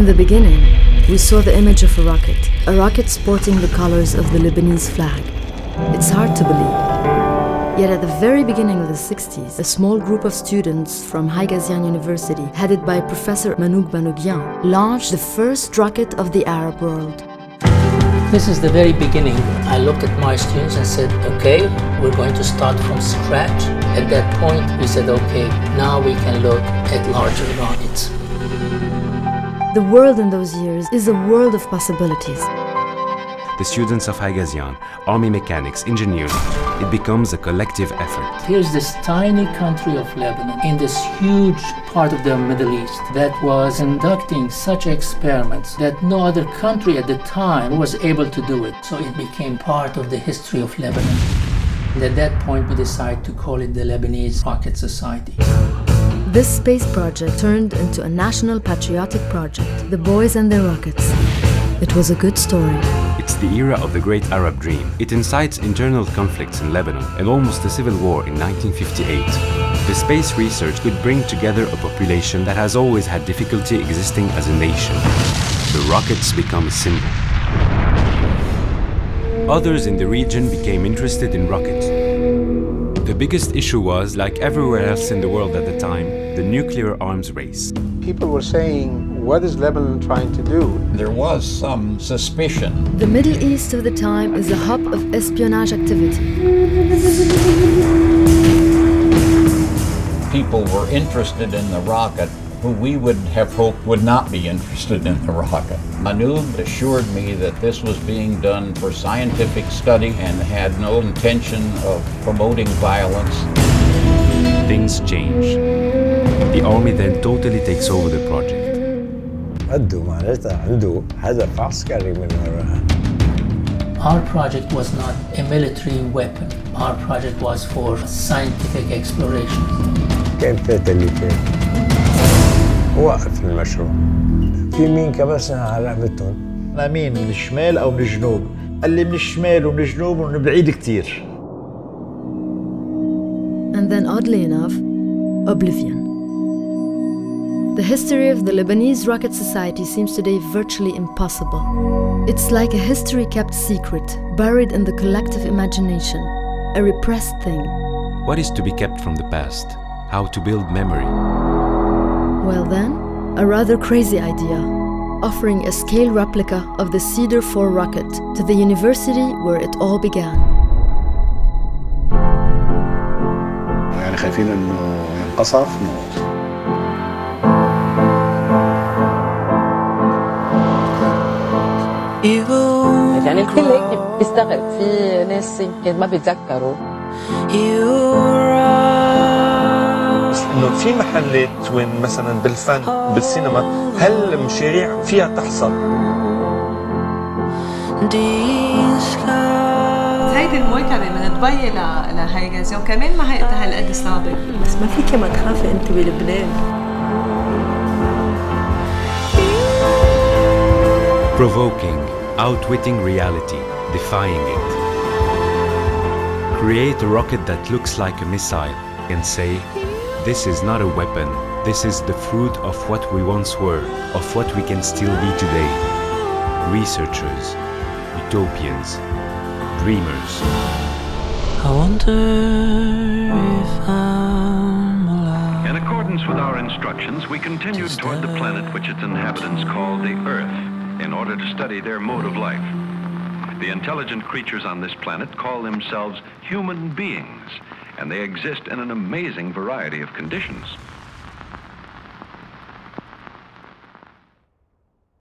In the beginning, we saw the image of a rocket, a rocket sporting the colors of the Lebanese flag. It's hard to believe. Yet at the very beginning of the 60s, a small group of students from Haigazian University, headed by Professor Manouk Manoukian, launched the first rocket of the Arab world. This is the very beginning. I looked at my students and said, okay, we're going to start from scratch. At that point, we said, okay, now we can look at larger rockets. The world in those years is a world of possibilities. The students of Haigazian, army mechanics, engineers, it becomes a collective effort. Here's this tiny country of Lebanon in this huge part of the Middle East that was conducting such experiments that no other country at the time was able to do it. So it became part of the history of Lebanon. And at that point, we decided to call it the Lebanese Rocket Society. This space project turned into a national patriotic project, the Boys and their Rockets. It was a good story. It's the era of the great Arab dream. It incites internal conflicts in Lebanon and almost a civil war in 1958. The space research could bring together a population that has always had difficulty existing as a nation. The rockets become a symbol. Others in the region became interested in rockets. The biggest issue was, like everywhere else in the world at the time, the nuclear arms race. People were saying, what is Lebanon trying to do? There was some suspicion. The Middle East of the time is a hub of espionage activity. People were interested in the rocket who we would have hoped would not be interested in the rocket. Manouk assured me that this was being done for scientific study and had no intention of promoting violence. Things change. The army then totally takes over the project. عنده معناتها عنده هدف عسكري من وراها Our project was not a military weapon. Our project was for scientific exploration. وقف المشروع في مين كبسنا على رقبتهم أنا مين من الشمال أو من الجنوب قال لي من الشمال ومن الجنوب ومن بعيد كتير And then, oddly enough, oblivion. The history of the Lebanese Rocket Society seems today virtually impossible. It's like a history kept secret, buried in the collective imagination, a repressed thing. What is to be kept from the past? How to build memory? Well, then, a rather crazy idea offering a scale replica of the Cedar 4 rocket to the university where it all began. يعني خايفين انه ينقصف نو يعني الكل هيك بيستغرب في ناس يمكن ما بيتذكروا بس إنه في محلات وين مثلا بالفن بالسينما هل مشاريع فيها تحصل؟ هيدي المواكبة من دبي ل- لهيغازي وكمان ما هي هالقد صعبة بس ما فيك ما تخافي أنت بلبنان. Provoking, outwitting reality, defying it. Create a rocket that looks like a missile and say, this is not a weapon, this is the fruit of what we once were, of what we can still be today. Researchers, utopians, dreamers. I wonder if I'm alive. In accordance with our instructions, we continued toward the planet which its inhabitants call the Earth in order to study their mode of life. The intelligent creatures on this planet call themselves human beings, and they exist in an amazing variety of conditions.